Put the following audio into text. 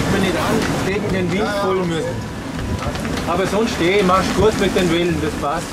legt man nicht an, gegen den Wind voll müssen. Aber sonst stehe ich, machst gut mit den Wellen, das passt.